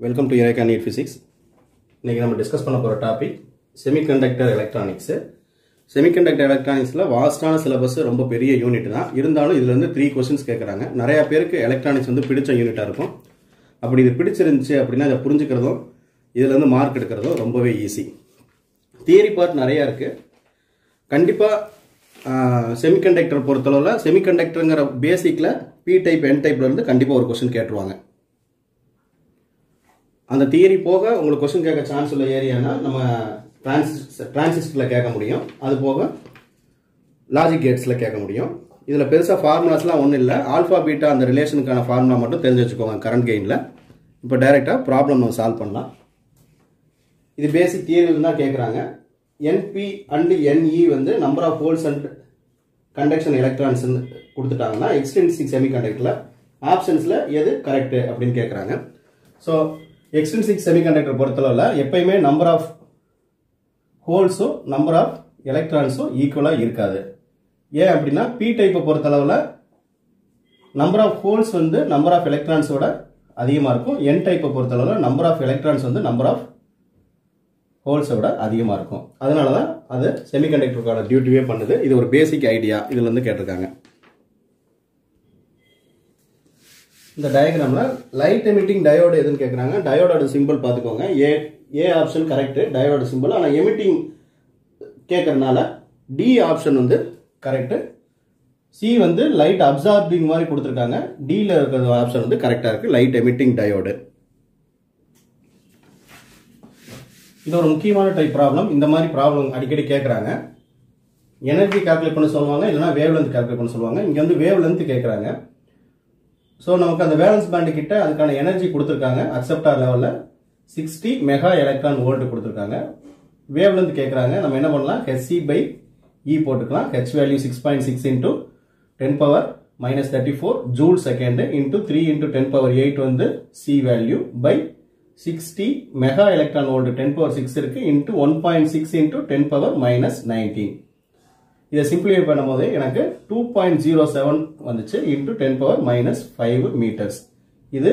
Welcome to இரேகா NEET physics இன்றைக்கி நம்ம discuss பண்ண போகிற டாபிக் செமிகண்டக்டர் எலக்ட்ரானிக்ஸு செமிகண்டக்டர் எலக்ட்ரானிக்ஸில் வாஸ்டான சிலபஸ் ரொம்ப பெரிய யூனிட் தான். இருந்தாலும் இதுலேருந்து த்ரீ கொஸ்டின்ஸ் கேட்குறாங்க நிறையா பேருக்கு எலக்ட்ரானிக்ஸ் வந்து பிடிச்ச யூனிட்டாக இருக்கும். அப்படி இது பிடிச்சிருந்துச்சு அப்படின்னா அதை புரிஞ்சுக்கிறதும் இதுலேருந்து மார்க் எடுக்கிறதும் ரொம்பவே ஈஸி தியரி பார்ட் நிறையா இருக்குது கண்டிப்பாக செமிகண்டக்டர் பொறுத்தளவில் செமிகண்டக்டருங்கிற பேசிக்கில் பி டைப் என் டைப்பில் இருந்து கண்டிப்பாக ஒரு கொஸ்டின் கேட்டுருவாங்க. அந்த தியரி போக உங்களுக்கு கொஸ்டின் கேட்க சான்ஸ் உள்ள ஏரியானா நம்ம டிரான்சிஸ் டிரான்சிஸ்டரில் கேட்க முடியும். அது போக லாஜிக் கேட்ஸில் கேட்க முடியும். இதில் பெருசாக ஃபார்முலாஸ்லாம் ஒன்றும் இல்லை. ஆல்ஃபா பீட்டா அந்த ரிலேஷனுக்கான ஃபார்முலா மட்டும் தெரிஞ்சு வச்சுக்கோங்க கரண்ட் கெயினில் இப்போ டைரெக்டாக ப்ராப்ளம் நம்ம சால்வ் பண்ணலாம். இது பேசிக் தியரியில் தான் கேட்குறாங்க என்பி அண்டு என்இ வந்து number of holes and conduction electrons கொடுத்துட்டாங்கன்னா extrinsic semi கண்டக்டில் ஆப்ஷன்ஸில் எது கரெக்டு அப்படின்னு கேட்குறாங்க ஸோ எக்ஸ்டென்சிக் செமிகண்டக்டர் பொறுத்தளவில் எப்பயுமே நம்பர் ஆஃப் ஹோல்ஸும் நம்பர் ஆஃப் எலக்ட்ரான்ஸும் ஈக்குவலாக இருக்காது. ஏன் அப்படின்னா பி டைப்பை பொறுத்தளவில் நம்பர் ஆஃப் ஹோல்ஸ் வந்து நம்பர் ஆஃப் எலக்ட்ரான்ஸோட அதிகமாக இருக்கும். என் டைப்பை பொறுத்தளவில் நம்பர் ஆஃப் எலக்ட்ரான்ஸ் வந்து நம்பர் ஆஃப் ஹோல்ஸை விட அதிகமாக இருக்கும். அதனால தான் அது செமிகண்டக்டருக்கான டியூட்டியே பண்ணுது. இது ஒரு பேசிக் ஐடியா இதுலேருந்து கேட்டிருக்காங்க. இந்த டயக்ராமில் லைட் எமிட்டிங் டயோடு எதுன்னு கேட்குறாங்க டயோடோட சிம்பிள் பார்த்துக்கோங்க. A A option correct diode symbol ஆனால் எமிட்டிங் கேட்கறதுனால டி ஆப்ஷன் வந்து கரெக்டு சி வந்து லைட் அப்சார்பிங் மாதிரி கொடுத்துருக்காங்க. டியில் இருக்கிற ஆப்ஷன் வந்து கரெக்டாக இருக்குது லைட் எமிட்டிங் டயோடு இது ஒரு முக்கியமான டைப் ப்ராப்ளம் இந்த மாதிரி ப்ராப்ளம் அடிக்கடி கேட்குறாங்க எனர்ஜி கால்குலேட் பண்ண சொல்லுவாங்க இல்லைனா வேவ் லென்த் கால்குலேட் பண்ண சொல்லுவாங்க. இங்கே வந்து வேவ் லென்த் கேட்குறாங்க ஸோ நமக்கு அந்த வேலன்ஸ் பேண்டு கிட்ட அதுக்கான எனர்ஜி கொடுத்துருக்காங்க. அக்செப்டார் லெவலில் சிக்ஸ்டி மெகா எலக்ட்ரான் வோல்ட் கொடுத்துருக்காங்க. வேவ்லேருந்து கேட்குறாங்க நம்ம என்ன பண்ணலாம்? ஹெச்சி பை இ போட்டுக்கலாம். H value six point six into ten power minus thirty four joule second into three into ten power eight வந்து C value by sixty mega electron volt ten power six இருக்கு into one point six into ten power minus nineteen இதை simplify பண்ணும்போது எனக்கு two point zero seven வந்துச்சு into ten power minus five metres இது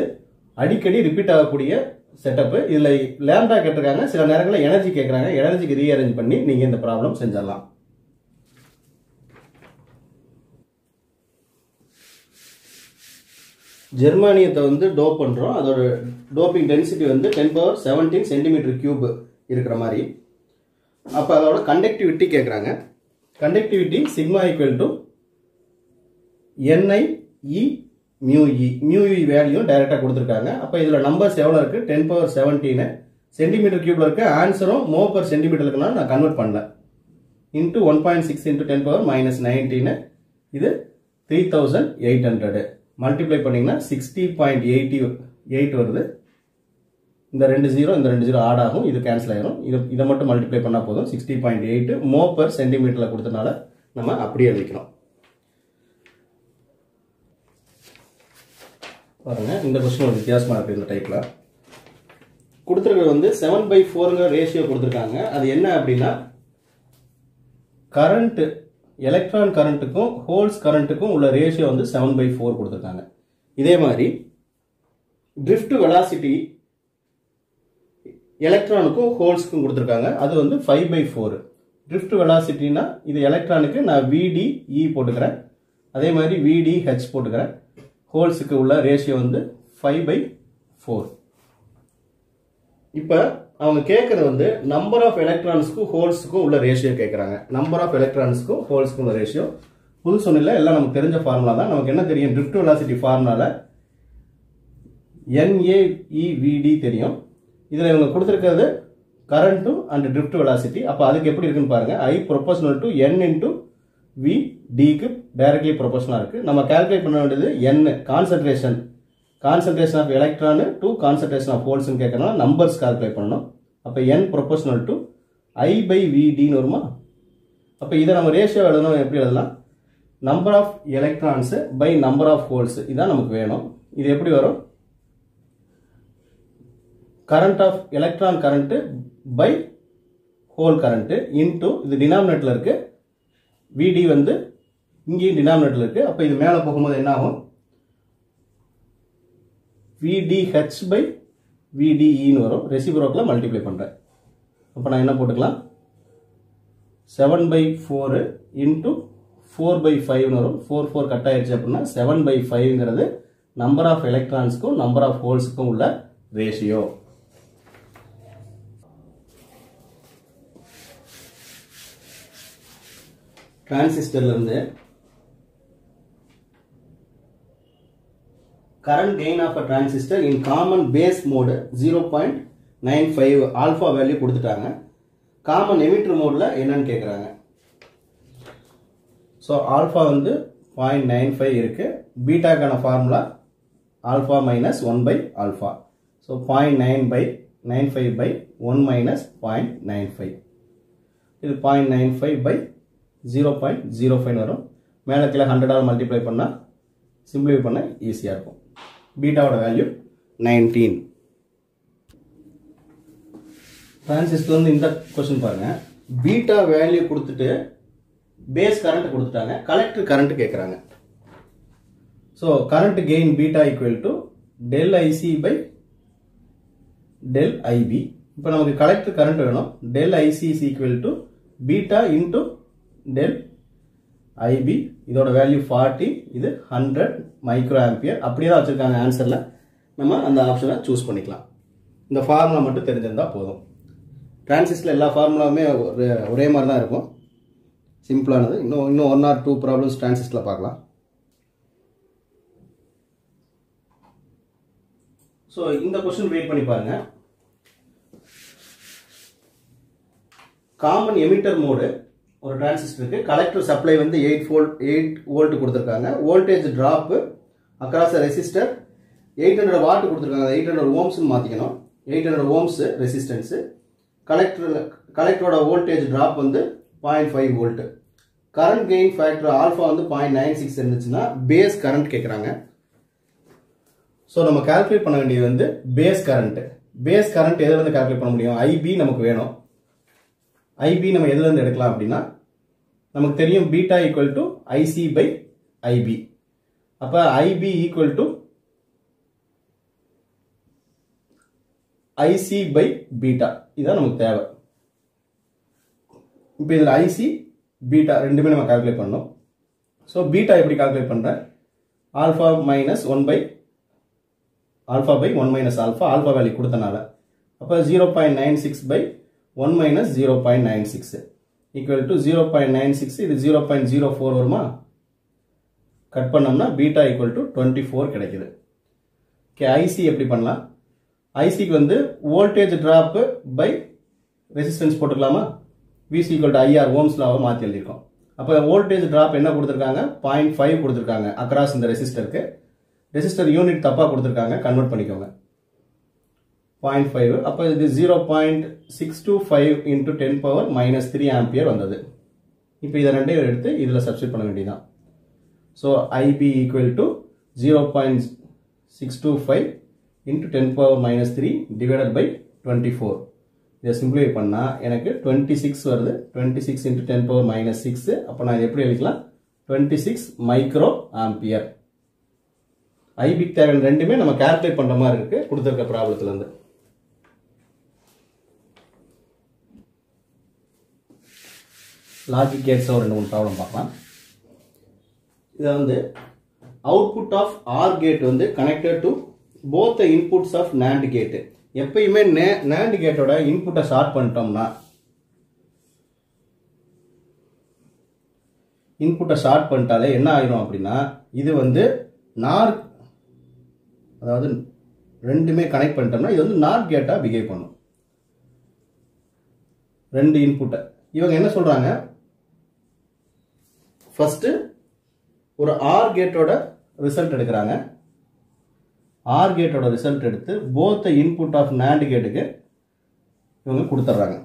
அடிக்கடி repeat ஆகக்கூடிய setup இதில் லேண்டா கேட்டிருக்காங்க. சில நேரங்களில் எனர்ஜி கேட்குறாங்க. எனர்ஜிக்கு ரீஅரேஞ்ச் பண்ணி நீங்கள் இந்த ப்ராப்ளம் செஞ்சிடலாம். ஜெர்மானியத்தை வந்து டோப் பண்ணுறோம் அதோட டோப்பிங் டென்சிட்டி வந்து ten power seventeen centimetre cube இருக்கிற மாதிரி. அப்போ அதோட கண்டக்டிவிட்டி கேட்குறாங்க. Conductivity sigma equal to N I E mu E mu E value டைரெக்டாக கொடுத்துருக்காங்க. அப்போ இதில் நம்பர்ஸ் எவ்வளோ இருக்குது டென் பவர் செவன்டீனு சென்டிமீட்டர் கியூப்ல இருக்க ஆன்சரும் மோ பர் சென்டிமீட்டர் இருக்குன்னா நான் கன்வெர்ட் பண்ணேன் into one point six into ten power minus nineteen இது three thousand eight hundred multiply பண்ணிங்கன்னா சிக்ஸ்டி பாயிண்ட் எயிட்டி எயிட் வருது. இந்த ரெண்டு ஜீரோ இந்த ரெண்டு ஜீரோ ஆட் ஆகும் இது கேன்சல் ஆயிரும். இது இதை மட்டும் மல்டிப்ளை பண்ணால் போதும். Sixty point eight mho per சென்டிமீட்டரில் கொடுத்தனால நம்ம அப்படியே எழுதிக்கிறோம் பாருங்க இந்த கொஸ்டின் ஒரு வித்தியாசமாக இருக்குது இந்த டைப்பில் கொடுத்துருக்கிறது வந்து செவன் பை ஃபோருங்கிற ரேஷியோ கொடுத்துருக்காங்க. அது என்ன அப்படின்னா கரண்ட் எலக்ட்ரான் கரண்ட்டுக்கும் ஹோல்ஸ் கரண்ட்டுக்கும் உள்ள ரேஷியோ வந்து செவன் பை ஃபோர் கொடுத்துருக்காங்க. இதே மாதிரி ட்ரிஃப்ட் வெலாசிட்டி எலக்ட்ரானுக்கும் ஹோல்ஸுக்கும் கொடுத்துருக்காங்க. அது வந்து ஃபைவ் பை ஃபோர் ட்ரிஃப்ட் வெலாசிட்டினா இது எலக்ட்ரானுக்கு நான் விடி இ e போட்டுக்கிறேன். அதே மாதிரி விடி ஹெச் போட்டுக்கிறேன். ஹோல்ஸுக்கு உள்ள ரேஷியோ வந்து ஃபைவ் பை ஃபோர் இப்போ அவங்க கேட்குறது வந்து நம்பர் ஆஃப் எலக்ட்ரான்ஸுக்கும் ஹோல்ஸுக்கும் உள்ள ரேஷியோ கேட்குறாங்க நம்பர் ஆஃப் எலக்ட்ரான்ஸுக்கும் ஹோல்ஸுக்கும் உள்ள ரேஷியோ புது சொன்னில எல்லாம் நமக்கு தெரிஞ்ச ஃபார்முலா தான். நமக்கு என்ன தெரியும்? ட்ரிஃப்ட் வெலாசிட்டி ஃபார்முலாவில் என்ஏஇவிடி தெரியும். இதில் இவங்க கொடுத்துருக்கிறது கரண்ட்டு அண்ட் ட்ரிஃப்ட் வெலாசிட்டி அப்போ அதுக்கு எப்படி இருக்குன்னு பாருங்கள் I proportional to N into V டிக்கு டைரக்ட்லி ப்ரொபோஷனாக இருக்குது நம்ம கால்குலேட் பண்ண வேண்டியது N concentration concentration of electron to concentration of ஹோல்ஸ்னு கேட்கறனால நம்பர்ஸ் கால்குலேட் பண்ணணும். அப்போ N proportional to I by விடின்னு வருமா? அப்போ இதை நம்ம ரேஷியோ எழுதணும். எப்படி எழுதலாம்? Number of electrons by number of holes இதான் நமக்கு வேணும். இது எப்படி வரும்? Current of electron current by hole current into இது டினாமினேட்டில் இருக்கு. விடி வந்து இங்கேயும் டினாமினேட்டில் இருக்கு. அப்போ இது மேலே போகும்போது என்ன ஆகும்? விடிஹெச் பை விடிஇன்னு வரும். ரெசிப்ரோக்கில் மல்டிப்ளை பண்ணுறேன் அப்போ நான் என்ன போட்டுக்கலாம்? Seven by four into four by ஃபைவ்னு வரும். ஃபோர் ஃபோர் கட் ஆயிடுச்சு அப்படின்னா செவன் பை ஃபைவ்ங்கிறது நம்பர் ஆஃப் எலக்ட்ரான்ஸ்க்கும் நம்பர் ஆஃப் ஹோல்ஸுக்கும் உள்ள ரேஷியோ டிரான்சிஸ்டர்லேருந்து current gain of a transistor in common base mode 0.95 alpha value கொடுத்துட்டாங்க. காமன் எமிட்டர் மோடில் என்னன்னு கேட்குறாங்க ஸோ ஆல்ஃபா வந்து பாயிண்ட் நைன் ஃபைவ் இருக்குது பீட்டாக்கான formula alpha minus one by alpha so point nine by nine five by one minus point nine five இது point nine five by zero point zero five வரும். மேலே கீழே ஹண்ட்ரடால் multiply பண்ணால் simplify பண்ண ஈஸியாக இருக்கும். பீட்டாவோட value nineteen transistor வந்து இந்த கொஸ்டின் பாருங்கள் பீட்டா வேல்யூ கொடுத்துட்டு பேஸ் கரண்ட் கொடுத்துட்டாங்க. கலெக்டர் கரண்ட் கேட்குறாங்க so current gain beta equal to del IC by del IB இப்போ நமக்கு கலெக்டர் கரண்ட் வேணும். Del IC is equal to beta into del IB இதோட வேல்யூ ஃபார்ட்டி இது hundred micro ampere அப்படியே தான் வச்சுருக்காங்க ஆன்சரில் நம்ம அந்த ஆப்ஷனை சூஸ் பண்ணிக்கலாம். இந்த ஃபார்முலா மட்டும் தெரிஞ்சிருந்தால் போதும். டிரான்சிஸ்டில் எல்லா ஃபார்முலாவுமே ஒரே ஒரே மாதிரி தான் இருக்கும். சிம்பிளானது இன்னும் இன்னும் ஒன் ஆர் டூ ப்ராப்ளம்ஸ் டிரான்சிஸ்டில் பார்க்கலாம். ஸோ இந்த கொஸ்டின் வெயிட் பண்ணி பாருங்கள் காமன் எமிட்டர் மோடு ஒரு டிரான்சிஸ்டருக்கு கலெக்டர் சப்ளை வந்து எயிட் ஃபோல்ட் எயிட் வோல்ட் கொடுத்துருக்காங்க. Voltage drop across resistor eight hundred watt கொடுத்துருக்காங்க. எயிட் ஹண்ட்ரட் ஓம்ஸ்னு மாற்றிக்கணும் எயிட் ஹண்ட்ரட் ஓம்ஸ் ரெசிஸ்டன்ஸு கலெக்டரில் கலெக்டரோட வோல்டேஜ் ட்ராப் வந்து point five volt current gain factor alpha வந்து பாயிண்ட் நைன் சிக்ஸ் இருந்துச்சுன்னா பேஸ் கரண்ட் கேட்குறாங்க ஸோ நம்ம கால்குலேட் பண்ண வேண்டியது வந்து பேஸ் கரண்ட்டு பேஸ் கரண்ட் எதுலேருந்து கால்குலேட் பண்ண முடியும்? ஐபி நமக்கு வேணும். ஐபி நம்ம எதுலேருந்து எடுக்கலாம் அப்படின்னா நமக்கு தெரியும் beta equal to IC by IB அப்போ IB equal to IC by beta இதுதான் நமக்கு தேவை. இப்போ இதில் ஐசி பீட்டா ரெண்டுமே நம்ம கால்குலேட் பண்ணோம். ஸோ பீட்டா எப்படி கால்குலேட் பண்ணுறேன் alpha minus one by alpha by one minus alpha alpha value கொடுத்தனால. அப்போ zero point nine six by one minus zero point nine six equal to zero point nine six இது zero point zero four வருமா? Cut பண்ணோம்னா beta equal to twenty four கிடைக்குது okay IC எப்படி பண்ணலாம்? ஐசிக்கு வந்து வோல்டேஜ் ட்ராப்பு பை ரெசிஸ்டன்ஸ் போட்டுக்கலாமா? VC equal to IR ohms லாவை மாற்றி எழுதியிருக்கோம். அப்போ வோல்டேஜ் ட்ராப் என்ன கொடுத்துருக்காங்க? பாயிண்ட் ஃபைவ் கொடுத்துருக்காங்க அக்ராஸ் இந்த ரெசிஸ்டருக்கு ரெசிஸ்டர் யூனிட் தப்பாக கொடுத்துருக்காங்க. கன்வெர்ட் பண்ணிக்கோங்க. Point five. அப்போ இது zero point six two five into ten power minus three ampere வந்தது. இப்போ இதை ரெண்டையும் எடுத்து இதில் சப்ஸ்டிட் பண்ண வேண்டியதான் so IB equal to zero point six two five into ten power minus three divided by twenty four இதை சிம்பிளிஃபை பண்ணால் எனக்கு டுவெண்ட்டி சிக்ஸ் வருது. Twenty six into ten power minus six அப்போ நான் எப்படி எழுதிக்கலாம்? டுவெண்ட்டி சிக்ஸ் மைக்ரோ ஆம்பியர் ஐபிக் தேவையான ரெண்டுமே நம்ம கேல்குலேட் பண்ணுற மாதிரி இருக்குது கொடுத்துருக்க ப்ராப்ளத்துலேருந்து. லாஜிக் கேட்ஸாக ஒரு ரெண்டு மூணு ப்ராப்ளம் பார்க்கலாம். இதை வந்து அவுட்புட் ஆஃப் ஆர் கேட் வந்து connected to both the inputs of NAND gate எப்பயுமே நேண்ட் கேட்டோட இன்புட்டை ஷார்ட் பண்ணிட்டோம்னா இன்புட்டை ஷார்ட் பண்ணிட்டாலே என்ன ஆயிரும் அப்படின்னா இது வந்து நார் அதாவது ரெண்டுமே கனெக்ட் பண்ணிட்டோம்னா இது வந்து நாட் கேட்டாக பிஹேவ் பண்ணும். ரெண்டு இன்புட்டை இவங்க என்ன சொல்கிறாங்க ஃபஸ்ட்டு ஒரு ஆர் கேட்டோட ரிசல்ட் எடுக்கிறாங்க. ஆர் கேட்டோட ரிசல்ட் எடுத்து போத் இன்புட் ஆஃப் நேண்ட் கேட்டுக்கு இவங்க கொடுத்துட்றாங்க.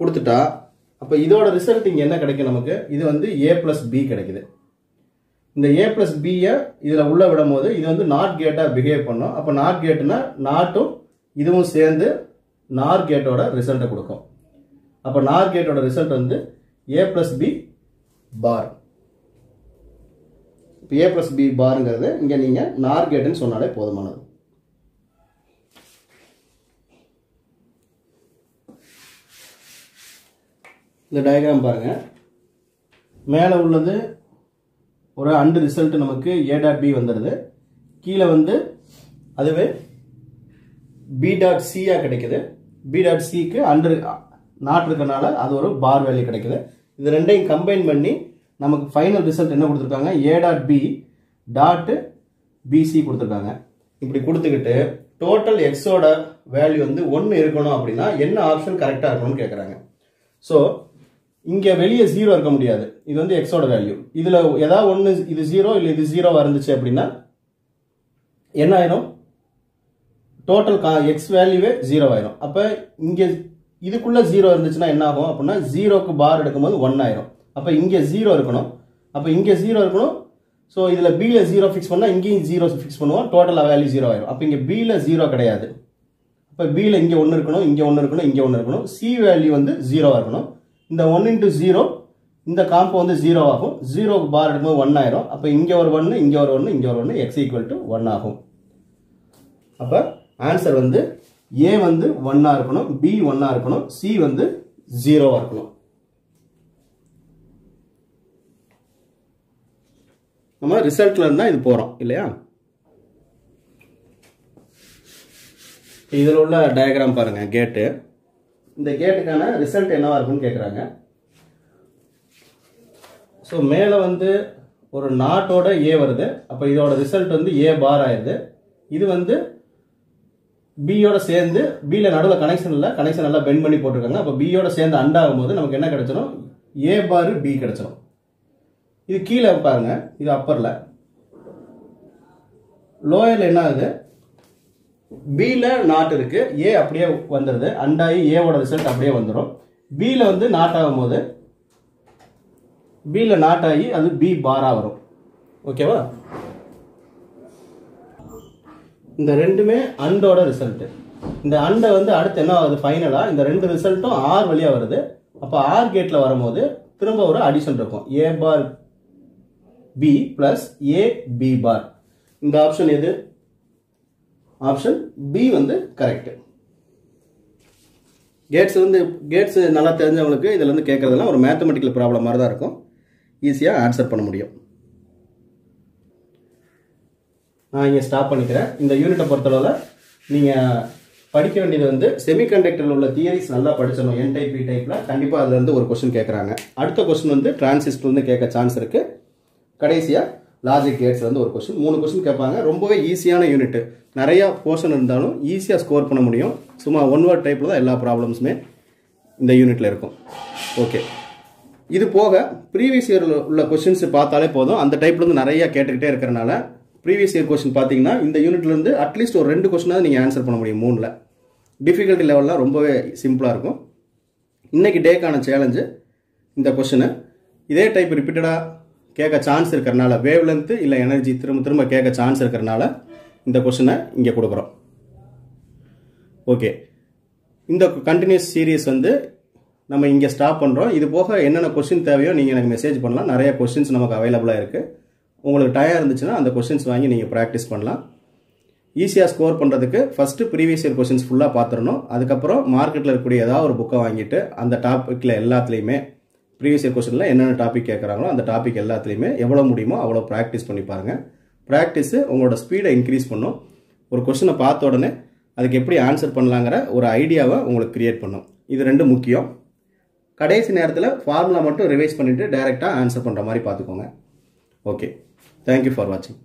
கொடுத்துட்டா அப்போ இதோட ரிசல்ட் இங்கே என்ன கிடைக்கும் நமக்கு? இது வந்து ஏ ப்ளஸ் பி கிடைக்குது. இந்த ஏ ப்ளஸ் பியை இதில் உள்ளே விடும் போது இது வந்து நாட் கேட்டாக பிஹேவ் பண்ணும். அப்போ நாட் கேட்டுனா நாட்டும் இதுவும் சேர்ந்து நார் கேட்டோட ரிசல்ட்டை கொடுக்கும். அப்போ நார் கேட்டோட ரிசல்ட் வந்து ஏ ப்ளஸ் பி பார் இப்போ ஏ ப்ளஸ் பி பாருங்கிறது இங்கே நீங்கள் நார்கேட்டுன்னு சொன்னாலே போதுமானது. இந்த டயக்ராம் பாருங்கள் மேலே உள்ளது ஒரு அண்டு ரிசல்ட் நமக்கு ஏ டாட் பி வந்துடுது. கீழே வந்து அதுவே பி டாட் சியாக கிடைக்குது. பி டாட் சிக்கு அண்டு நாட் இருக்கனால அது ஒரு பார் வேல்யூ கிடைக்குது. இது ரெண்டையும் கம்பைன் பண்ணி நமக்கு ஃபைனல் ரிசல்ட் என்ன கொடுத்துருக்காங்க? A dot B dot BC கொடுத்துருக்காங்க. இப்படி கொடுத்துக்கிட்டு டோட்டல் எக்ஸோட வேல்யூ வந்து ஒன்று இருக்கணும் அப்படின்னா என்ன ஆப்ஷன் கரெக்டாக இருக்கணும்னு கேட்குறாங்க ஸோ இங்கே வெளியே ஜீரோ இருக்க முடியாது. இது வந்து எக்ஸோட வேல்யூ இதில் ஏதாவது ஒன்று இது ஜீரோ இல்லை இது ஜீரோவாக இருந்துச்சு அப்படின்னா என்ன ஆயிரும்? டோட்டல் கா எக்ஸ் வேல்யூவே ஜீரோ ஆயிரும். அப்போ இங்கே இதுக்குள்ளே ஜீரோ இருந்துச்சுன்னா என்ன ஆகும் அப்படின்னா ஜீரோக்கு பார் எடுக்கும்போது ஒன் ஆயிரும். அப்போ இங்கே ஜீரோ இருக்கணும். அப்போ இங்கே ஜீரோ இருக்கணும். ஸோ இதில் பியில் ஜீரோ ஃபிக்ஸ் பண்ணால் இங்கேயும் ஜீரோ ஃபிக்ஸ் பண்ணுவோம். டோட்டலாக வேல்யூ ஜீரோ ஆயிரும். அப்போ இங்கே பியில் ஜீரோ கிடையாது. இப்போ பியில் இங்கே ஒன்று இருக்கணும் இங்கே ஒன்று இருக்கணும் இங்கே ஒன்று இருக்கணும். சி வேல்யூ வந்து ஜீரோவாக இருக்கணும். இந்த ஒன் இன்ட்டு ஜீரோ இந்த காம்போ வந்து ஜீரோ ஆகும். ஜீரோக்கு பார் எடுக்கும்போது ஒன் ஆயிரும். அப்போ இங்கே ஒரு ஒன்று இங்கே ஒரு ஒன்று இங்கே ஒரு ஒன்று எக்ஸ் ஈக்குவல் டு ஒன் ஆகும். அப்போ ஆன்சர் வந்து ஏ வந்து ஒன்னாக இருக்கணும் பி ஒன்னாக இருக்கணும் சி வந்து ஜீரோவாக இருக்கணும். நம்ம ரிசல்ட்ல இருந்தா இது போகிறோம் இல்லையா? இதில் உள்ள டயக்ராம் பாருங்க கேட்டு இந்த கேட்டுக்கான ரிசல்ட் என்னவா இருக்குன்னு கேட்குறாங்க ஸோ மேலே வந்து ஒரு நாட்டோட ஏ வருது. அப்போ இதோட ரிசல்ட் வந்து ஏ பார் ஆயிடுது இது வந்து பியோட சேர்ந்து பியில் நடுவில் கனெக்ஷன் இல்லை கனெக்ஷன் நல்லா பெண்ட் பண்ணி போட்டிருக்காங்க. அப்போ பியோட சேர்ந்து அண்டாகும் போது நமக்கு என்ன கிடைச்சிடும் ஏ பார் பி கிடைச்சிடும் இது கீழே பாருங்க இது அப்பரில் லோயரில் என்ன ஆகுது? பியில் நாட் இருக்கு. ஏ அப்படியே வந்துடுது அண்டாயி ஏவோட ரிசல்ட் அப்படியே வந்துடும் பியில் வந்து நாட் ஆகும்போது பியில் நாட் ஆகி அது பி பாரா வரும். ஓகேவா இந்த ரெண்டுமே அண்டோட ரிசல்ட் இந்த அண்டை வந்து அடுத்து என்ன ஆகுது? ஃபைனலா இந்த ரெண்டு ரிசல்ட்டும் ஆர் வழியா வருது. அப்போ ஆர் கேட்ல வரும்போது திரும்ப ஒரு அடிஷன் இருக்கும். A bar B plus A B bar இந்த ஆப்ஷன் எது? ஆப்ஷன் பி வந்து கரெக்ட் கேட்ஸ் வந்து கேட்ஸ் நல்லா தெரிஞ்சவங்களுக்கு இதில் இருந்து கேட்குறதெல்லாம் ஒரு மேத்தமெட்டிக்கல் ப்ராப்ளம் மாதிரி தான் இருக்கும். ஈஸியாக ஆன்சர் பண்ண முடியும். நான் இங்கே ஸ்டாப் பண்ணிக்கிறேன். இந்த யூனிட்டை பொறுத்தளவில் நீங்கள் படிக்க வேண்டியது வந்து செமிகண்டக்டரில் உள்ள தியரிஸ் நல்லா படிச்சிடணும். என் டைப் பி டைப்பில் கண்டிப்பாக அதுல இருந்து ஒரு கொஸ்டின் கேட்குறாங்க அடுத்த கொஸ்டின் வந்து டிரான்சிஸ்டர் வந்து கேட்க சான்ஸ் இருக்குது கடைசியாக லாஜிக் கேட்ஸ் வந்து ஒரு கொஸ்டின் மூணு கொஸ்டின் கேட்பாங்க. ரொம்பவே ஈஸியான யூனிட் நிறையா போர்ஷன் இருந்தாலும் ஈஸியாக ஸ்கோர் பண்ண முடியும். சும்மா ஒன் வேர்ட் டைப்பில் தான் எல்லா ப்ராப்ளம்ஸுமே இந்த யூனிட்டில் இருக்கும். ஓகே இது போக ப்ரீவியஸ் இயரில் உள்ள கொஸ்டின்ஸ் பார்த்தாலே போதும். அந்த டைப்லேருந்து நிறையா கேட்டுக்கிட்டே இருக்கிறனால ப்ரீவியஸ் இயர் கொஸ்டின் பார்த்தீங்கன்னா இந்த யூனிட்லேருந்து அட்லீஸ்ட் ஒரு ரெண்டு கொஸ்டினாவது நீங்கள் ஆன்சர் பண்ண முடியும் மூணில். டிஃபிகல்ட்டி லெவல்லாம் ரொம்பவே சிம்பிளாக இருக்கும். இன்றைக்கி டேக்கான சேலஞ்சு இந்த கொஷினு இதே டைப் ரிப்பீட்டடாக கேட்க சான்ஸ் இருக்கிறனால வேவ் லென்த்து இல்லை எனர்ஜி திரும்ப திரும்ப கேட்க சான்ஸ் இருக்கிறனால இந்த கொஷினை இங்கே கொடுக்குறோம். ஓகே இந்த கண்டினியூஸ் சீரீஸ் வந்து நம்ம இங்கே ஸ்டாப் பண்ணுறோம் இது போக என்னென்ன கொஷின் தேவையோ நீங்கள் எனக்கு மெசேஜ் பண்ணலாம். நிறைய கொஷின்ஸ் நமக்கு அவைலபிளாக இருக்குது உங்களுக்கு டயர் இருந்துச்சுன்னா அந்த கொஷின்ஸ் வாங்கி நீங்கள் ப்ராக்டிஸ் பண்ணலாம். ஈஸியாக ஸ்கோர் பண்ணுறதுக்கு ஃபஸ்ட்டு ப்ரீவியஸ் இயர் கொஷின்ஸ் ஃபுல்லாக பார்த்துடணும். அதுக்கப்புறம் மார்க்கெட்டில் இருக்கக்கூடிய ஏதாவது ஒரு புக்கை வாங்கிட்டு அந்த டாப்பிக்கில் எல்லாத்துலேயுமே ப்ரீவியஸ் இயர் கொஸ்டினில் என்னென்ன டாபிக் கேட்குறாங்களோ அந்த டாபிக் எல்லாத்துலேயுமே எவ்வளோ முடியுமோ அவ்வளோ ப்ராக்டிஸ் பண்ணி பாருங்கள் ப்ராக்டிஸு உங்களோட ஸ்பீடை இன்க்ரீஸ் பண்ணும். ஒரு கொஸ்டினை பார்த்த உடனே அதுக்கு எப்படி ஆன்சர் பண்ணலாங்கிற ஒரு ஐடியாவை உங்களுக்கு கிரியேட் பண்ணும். இது ரெண்டு முக்கியம். கடைசி நேரத்தில் ஃபார்முலா மட்டும் ரிவைஸ் பண்ணிவிட்டு டைரெக்டாக ஆன்சர் பண்ணுற மாதிரி பார்த்துக்கோங்க. ஓகே தேங்க்யூ ஃபார் வாட்சிங்